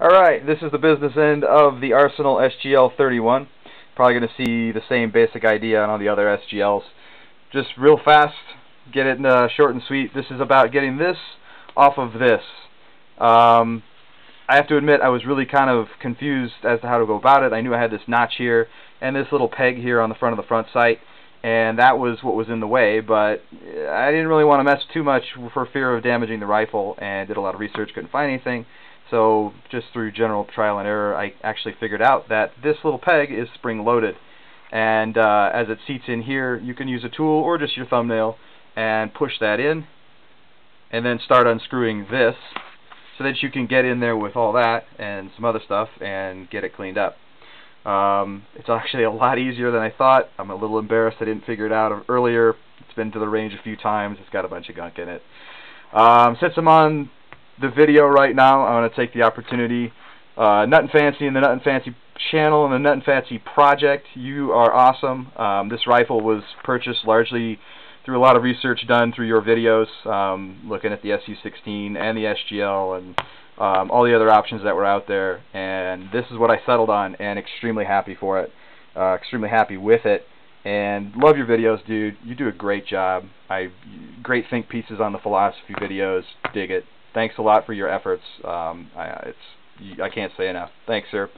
Alright, this is the business end of the Arsenal SGL31. Probably going to see the same basic idea on all the other SGLs. Just real fast, get it uh, short and sweet. This is about getting this off of this. Um, I have to admit I was really kind of confused as to how to go about it. I knew I had this notch here and this little peg here on the front of the front sight and that was what was in the way but I didn't really want to mess too much for fear of damaging the rifle and did a lot of research, couldn't find anything so just through general trial and error, I actually figured out that this little peg is spring loaded. And uh, as it seats in here, you can use a tool or just your thumbnail and push that in and then start unscrewing this so that you can get in there with all that and some other stuff and get it cleaned up. Um, it's actually a lot easier than I thought. I'm a little embarrassed I didn't figure it out earlier. It's been to the range a few times. It's got a bunch of gunk in it. Um, since I'm on the video right now, I want to take the opportunity. Uh, Nutnfancy and the Nutnfancy channel and the Nutnfancy project, you are awesome. Um, this rifle was purchased largely through a lot of research done through your videos, um, looking at the SU-16 and the SGL and um, all the other options that were out there. And this is what I settled on, and extremely happy for it. Uh, extremely happy with it. And love your videos, dude. You do a great job. I great think pieces on the philosophy videos. Dig it thanks a lot for your efforts. Um, I, it's I can't say enough. Thanks, sir.